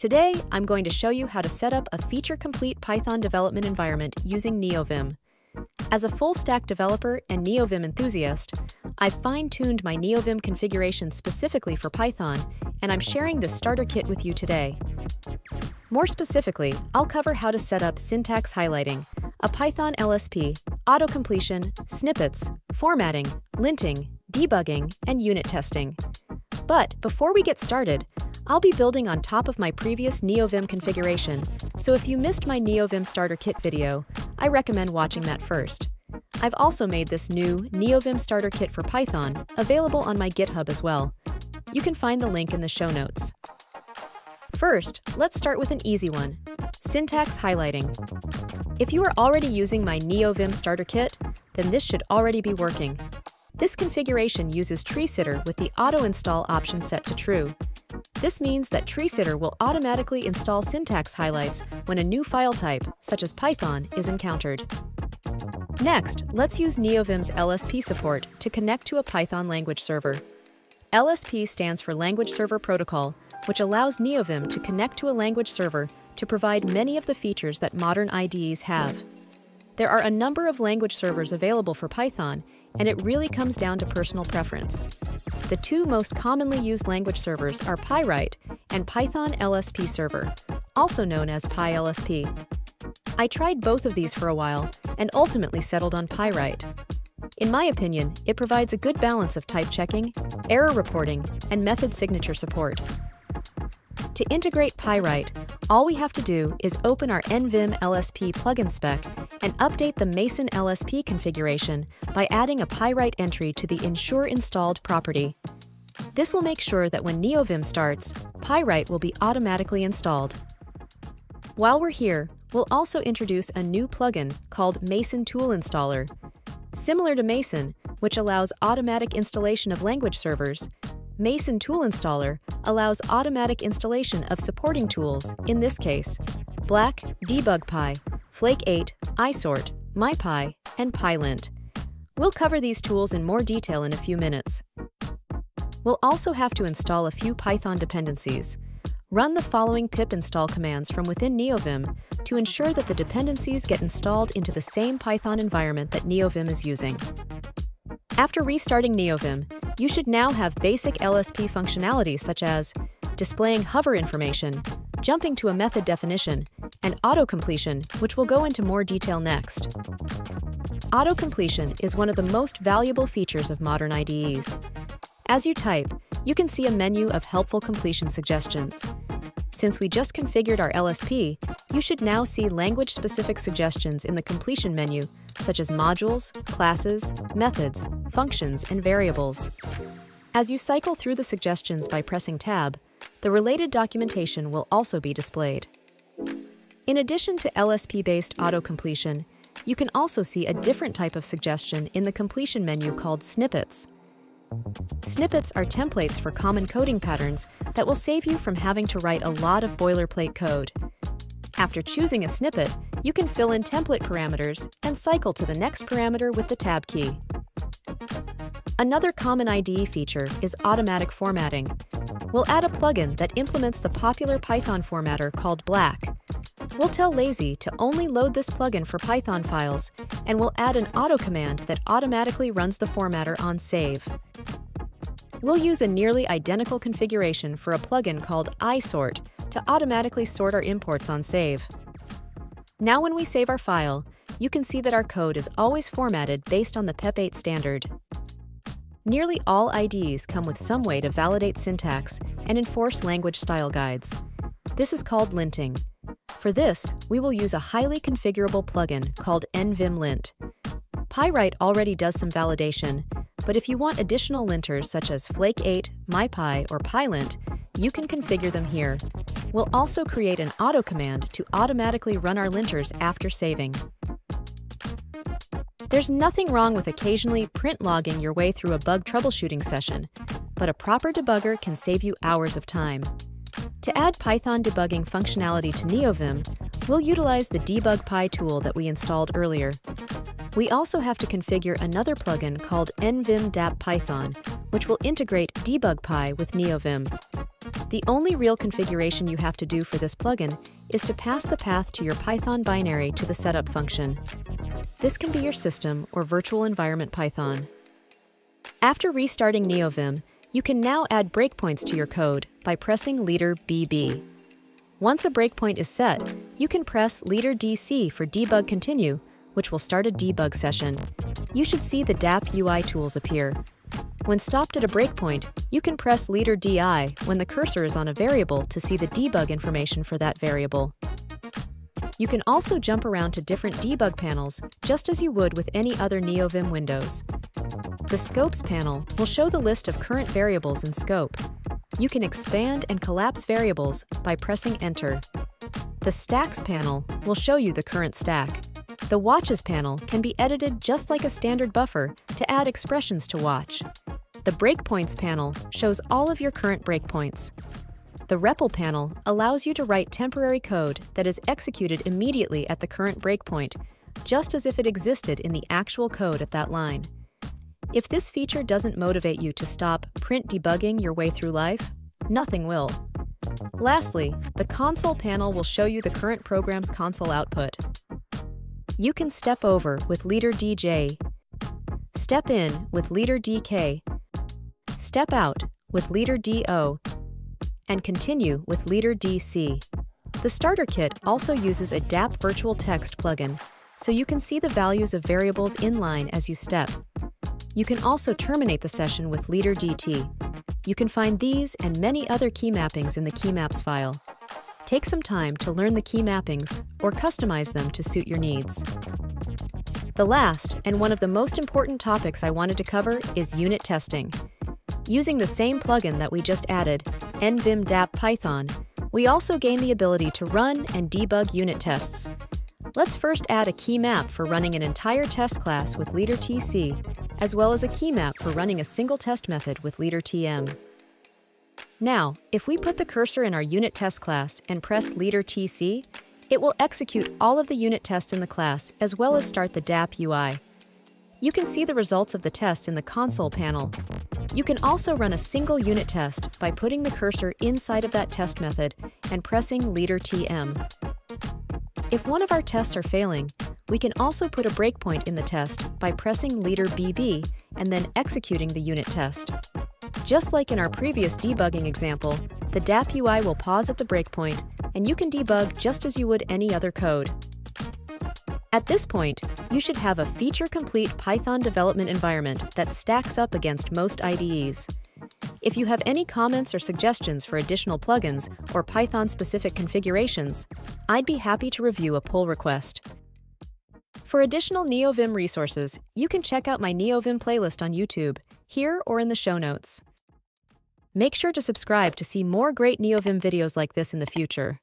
Today, I'm going to show you how to set up a feature-complete Python development environment using NeoVim. As a full-stack developer and NeoVim enthusiast, I've fine-tuned my NeoVim configuration specifically for Python, and I'm sharing this starter kit with you today. More specifically, I'll cover how to set up syntax highlighting, a Python LSP, auto-completion, snippets, formatting, linting, debugging, and unit testing. But before we get started, I'll be building on top of my previous NeoVim configuration, so if you missed my NeoVim starter kit video, I recommend watching that first. I've also made this new NeoVim starter kit for Python available on my GitHub as well. You can find the link in the show notes. First, let's start with an easy one, syntax highlighting. If you are already using my NeoVim starter kit, then this should already be working. This configuration uses TreeSitter with the auto install option set to true. This means that TreeSitter will automatically install syntax highlights when a new file type, such as Python, is encountered. Next, let's use NeoVim's LSP support to connect to a Python language server. LSP stands for Language Server Protocol, which allows NeoVim to connect to a language server to provide many of the features that modern IDEs have. There are a number of language servers available for Python, and it really comes down to personal preference. The two most commonly used language servers are Pyright and Python LSP Server, also known as PyLSP. I tried both of these for a while and ultimately settled on Pyright. In my opinion, it provides a good balance of type checking, error reporting, and method signature support. To integrate Pyright, all we have to do is open our NVim LSP plugin spec and update the Mason LSP configuration by adding a Pyright entry to the Ensure Installed property. This will make sure that when NeoVim starts, Pyright will be automatically installed. While we're here, we'll also introduce a new plugin called Mason Tool Installer. Similar to Mason, which allows automatic installation of language servers, Mason Tool Installer allows automatic installation of supporting tools, in this case, Black, DebugPy, Flake8, iSort, MyPy, and PyLint. We'll cover these tools in more detail in a few minutes. We'll also have to install a few Python dependencies. Run the following pip install commands from within NeoVim to ensure that the dependencies get installed into the same Python environment that NeoVim is using. After restarting NeoVim, you should now have basic LSP functionality such as displaying hover information, jumping to a method definition, and auto-completion, which we'll go into more detail next. Auto-completion is one of the most valuable features of modern IDEs. As you type, you can see a menu of helpful completion suggestions. Since we just configured our LSP, you should now see language-specific suggestions in the completion menu, such as modules, classes, methods, functions, and variables. As you cycle through the suggestions by pressing Tab, the related documentation will also be displayed. In addition to LSP-based auto-completion, you can also see a different type of suggestion in the completion menu called Snippets. Snippets are templates for common coding patterns that will save you from having to write a lot of boilerplate code. After choosing a snippet, you can fill in template parameters and cycle to the next parameter with the Tab key. Another common IDE feature is automatic formatting. We'll add a plugin that implements the popular Python formatter called Black. We'll tell Lazy to only load this plugin for Python files, and we'll add an auto command that automatically runs the formatter on save. We'll use a nearly identical configuration for a plugin called iSort to automatically sort our imports on save. Now when we save our file, you can see that our code is always formatted based on the PEP8 standard. Nearly all IDEs come with some way to validate syntax and enforce language style guides. This is called linting. For this, we will use a highly configurable plugin called NVimLint. Pyright already does some validation, but if you want additional linters such as Flake8, MyPy, or PyLint, you can configure them here. We'll also create an auto command to automatically run our linters after saving. There's nothing wrong with occasionally print logging your way through a bug troubleshooting session, but a proper debugger can save you hours of time. To add Python debugging functionality to NeoVim, we'll utilize the DebugPy tool that we installed earlier. We also have to configure another plugin called NVim DAP Python, which will integrate DebugPy with NeoVim. The only real configuration you have to do for this plugin is to pass the path to your Python binary to the setup function. This can be your system or virtual environment Python. After restarting NeoVim, you can now add breakpoints to your code by pressing leader BB. Once a breakpoint is set, you can press leader DC for debug continue, which will start a debug session. You should see the DAP UI tools appear. When stopped at a breakpoint, you can press leader DI when the cursor is on a variable to see the debug information for that variable. You can also jump around to different debug panels, just as you would with any other NeoVim windows. The Scopes panel will show the list of current variables in scope. You can expand and collapse variables by pressing Enter. The Stacks panel will show you the current stack. The Watches panel can be edited just like a standard buffer to add expressions to watch. The Breakpoints panel shows all of your current breakpoints. The REPL panel allows you to write temporary code that is executed immediately at the current breakpoint, just as if it existed in the actual code at that line. If this feature doesn't motivate you to stop print debugging your way through life, nothing will. Lastly, the console panel will show you the current program's console output. You can step over with leader DJ, step in with leader DK, step out with leader DO, and continue with Leader DC. The starter kit also uses a DAP virtual text plugin, so you can see the values of variables in line as you step. You can also terminate the session with Leader DT. You can find these and many other key mappings in the Keymaps file. Take some time to learn the key mappings or customize them to suit your needs. The last, and one of the most important topics I wanted to cover, is unit testing. Using the same plugin that we just added, NVim DAP Python, we also gain the ability to run and debug unit tests. Let's first add a key map for running an entire test class with leader TC, as well as a key map for running a single test method with leader TM. Now, if we put the cursor in our unit test class and press leader TC, it will execute all of the unit tests in the class as well as start the DAP UI. You can see the results of the tests in the console panel. You can also run a single unit test by putting the cursor inside of that test method and pressing leader TM. If one of our tests are failing, we can also put a breakpoint in the test by pressing leader BB and then executing the unit test. Just like in our previous debugging example, the DAP UI will pause at the breakpoint, and you can debug just as you would any other code. At this point, you should have a feature-complete Python development environment that stacks up against most IDEs. If you have any comments or suggestions for additional plugins or Python-specific configurations, I'd be happy to review a pull request. For additional NeoVim resources, you can check out my NeoVim playlist on YouTube, here or in the show notes. Make sure to subscribe to see more great NeoVim videos like this in the future.